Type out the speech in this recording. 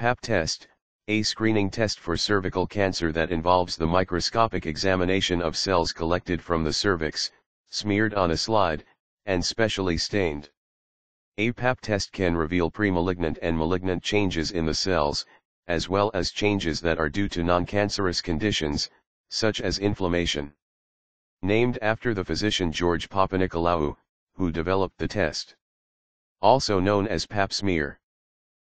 PAP test, a screening test for cervical cancer that involves the microscopic examination of cells collected from the cervix, smeared on a slide, and specially stained. A PAP test can reveal premalignant and malignant changes in the cells, as well as changes that are due to non-cancerous conditions, such as inflammation. Named after the physician George Papanikolaou, who developed the test. Also known as pap smear.